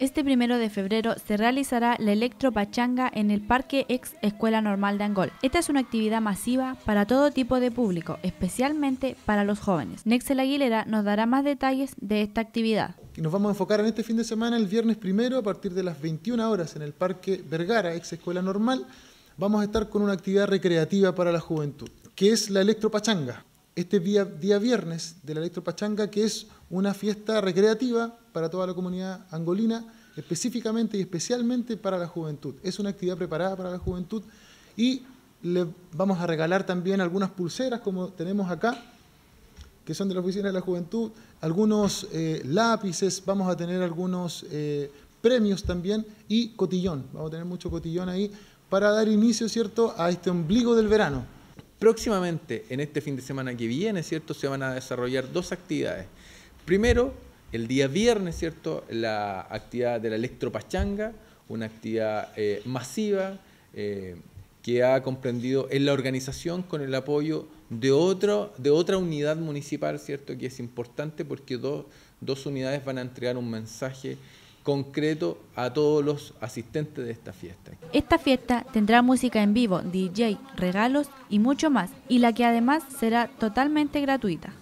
Este primero de febrero se realizará la electropachanga en el Parque Ex Escuela Normal de Angol. Esta es una actividad masiva para todo tipo de público, especialmente para los jóvenes. Nexel Aguilera nos dará más detalles de esta actividad. nos vamos a enfocar en este fin de semana, el viernes primero, a partir de las 21 horas en el Parque Vergara, ex Escuela Normal. Vamos a estar con una actividad recreativa para la juventud, que es la electropachanga este día, viernes de la Electropachanga, que es una fiesta recreativa para toda la comunidad angolina, específicamente y especialmente para la juventud. Es una actividad preparada para la juventud y le vamos a regalar también algunas pulseras como tenemos acá, que son de la Oficina de la Juventud, algunos eh, lápices, vamos a tener algunos eh, premios también y cotillón, vamos a tener mucho cotillón ahí para dar inicio, ¿cierto?, a este ombligo del verano. Próximamente, en este fin de semana que viene, ¿cierto? Se van a desarrollar dos actividades. Primero, el día viernes, ¿cierto? La actividad de la electropachanga, una actividad eh, masiva eh, que ha comprendido en la organización con el apoyo de, otro, de otra unidad municipal, ¿cierto? Que es importante porque dos unidades van a entregar un mensaje concreto a todos los asistentes de esta fiesta. Esta fiesta tendrá música en vivo, DJ, regalos y mucho más, y la que además será totalmente gratuita.